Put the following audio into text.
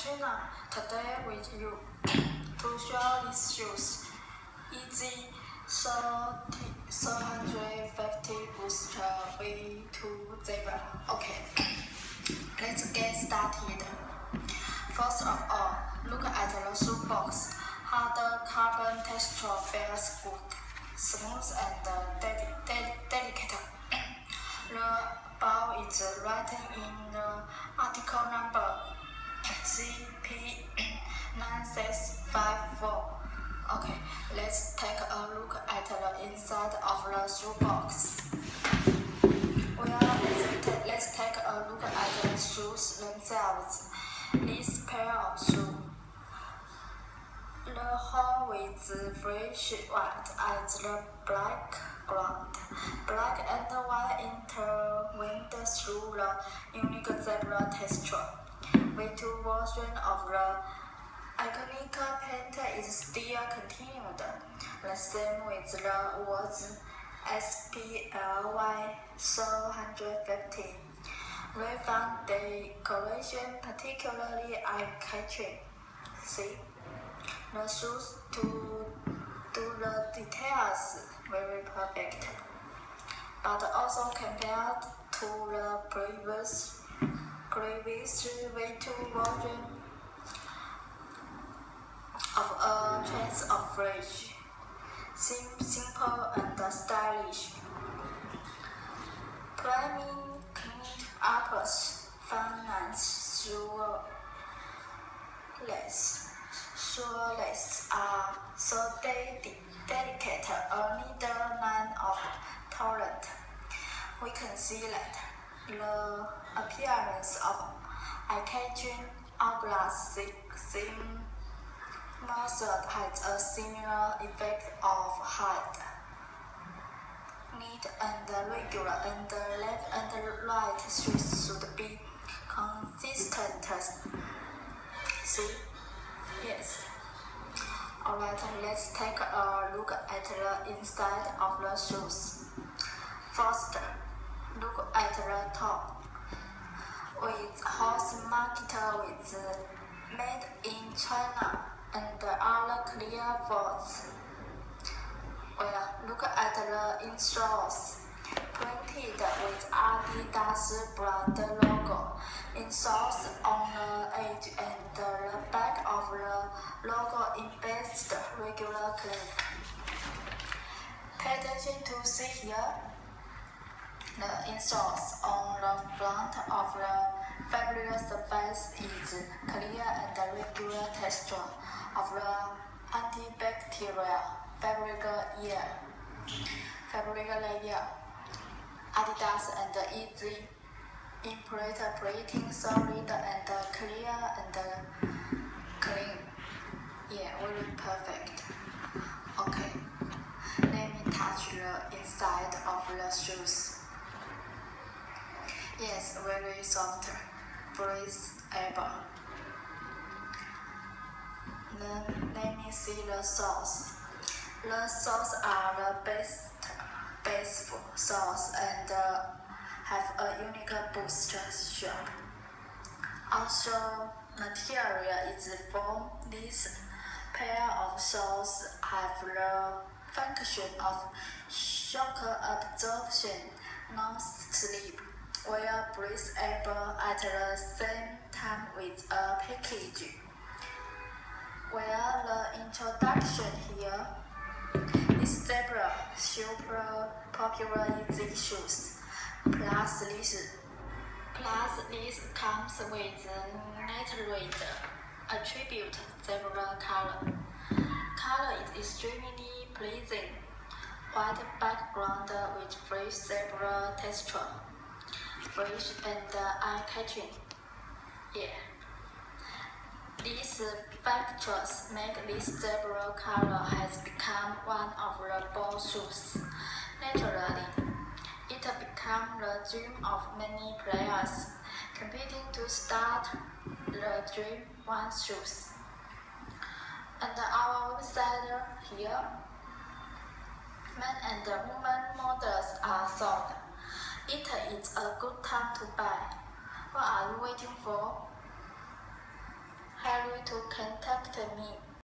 Katrina today with you to show these shoes. Yeezy 350 booster V2 zebra. Okay, let's get started. First of all, look at the shoe box. How the carbon texture feels good, smooth and delicate. the bow is written in the article number CP9654. Okay, let's take a look at the inside of the shoebox. Well, let's, let's take a look at the shoes themselves. This pair of shoes. The hole with fresh white as the black ground. Black and white intertwined through the unique zebra texture. V2 version of the iconic paint is still continued. The same with the words SPLY 450. We found the decoration particularly eye-catching. See? The shoes to do the details very perfect, but also compared to the previous previous V2 version of a chance of sim simple and stylish. Priming cleaned uppers, finance through less. Shoeless are uh, so de delicate, only the man of talent. We can see that the appearance of eye-catching hourglass seam muscle has a similar effect of height. Neat and regular, and left and right shoes should be consistent. See? Yes. Alright, let's take a look at the inside of the shoes. First, look at the top. With horse market with made in China and other clear words. Well, look at the insoles. Printed with Adidas brand logo. Insoles on the edge and the back of the logo embossed regularly. Pay attention to see here. The insoles on the front of the fabric surface is clear and regular texture of the antibacterial fabric layer. Fabric layer. Adidas and Yeezy interpreting solid and clear and clean. Yeah, very perfect. Okay, let me touch the inside of the shoes. Yes, very soft, breathable. Then let me see the soles. The soles are the best, best soles and uh, have a unique booster shape. Also, material is from this pair of soles have the function of shock absorption, non-sleep, while breathable at the same time with a package. Well, the introduction here is zebra super popular Yeezy shoes. Plus this, plus this comes with naturally attribute zebra color. Color is extremely pleasing. White background with fresh zebra texture. Fresh and eye-catching. Yeah. These factors make this zebra color has become one of the ball shoes. Naturally, it became the dream of many players competing to start the Dream One shoes. And our website here, men and women models are sold. It is a good time to buy. What are you waiting for? Harry to contact me.